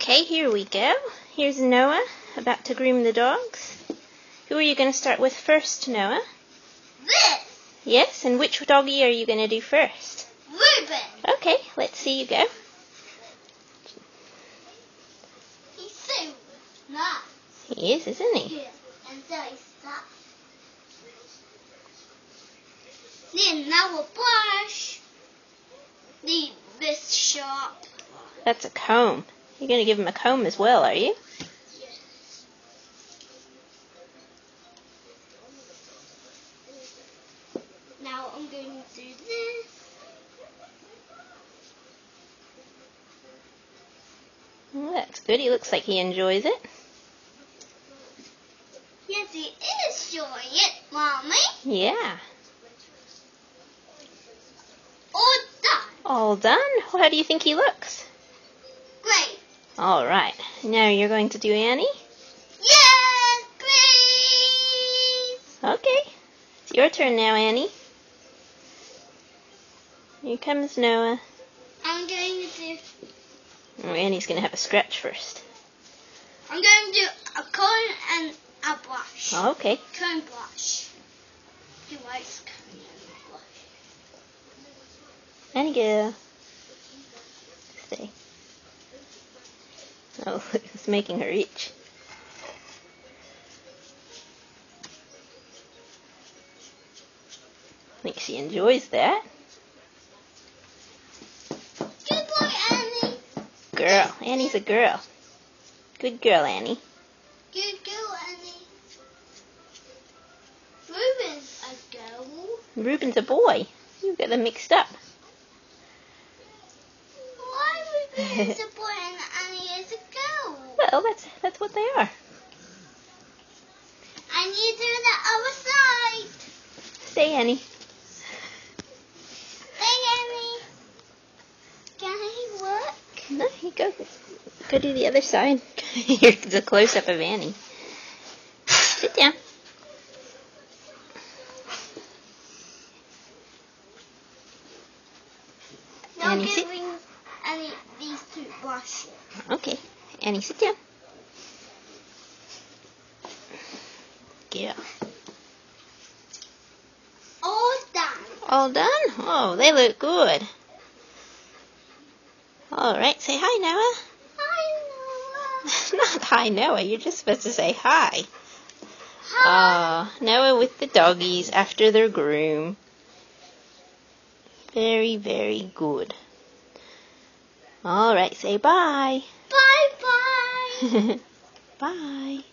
Okay, here we go. Here's Noah about to groom the dogs. Who are you going to start with first, Noah? This Yes, and which doggy are you going to do first? Rubin. Okay, let's see you go. He's so nice. He is, isn't he? Yeah. And so he's. Then now we'll brush. Leave this sharp. That's a comb. You're going to give him a comb as well, are you? Now I'm going to do this. That's good. He looks like he enjoys it. Yes, he is showing it, Mommy. Yeah. All done. All done. How do you think he looks? All right. Now you're going to do Annie? Yes, please. Okay. It's your turn now, Annie. Here comes Noah. I'm going to do. Oh, Annie's going to have a scratch first. I'm going to do a cone and a brush. Okay. Cone brush. He likes cone and brush. Annie, go. Stay. Oh, it's making her itch. I think she enjoys that. Good boy, Annie. Girl. Annie's a girl. Good girl, Annie. Good girl, Annie. Rubin's a girl. Rubin's a boy. You got them mixed up. Why Rubin is a boy and Annie is a girl? Well, that's that's what they are. I need to do the other side. Stay, Annie. Hey, Annie. Can I work? No, you go. Go do the other side. Here's a close up of Annie. Sit down. Now Annie, sit. giving Annie these two brushes. Okay. Annie, sit down. Yeah. All done. All done? Oh, they look good. All right. Say hi, Noah. Hi, Noah. Not hi, Noah. You're just supposed to say hi. Hi. Ah, Noah with the doggies after their groom. Very, very good. All right, say bye bye. bye.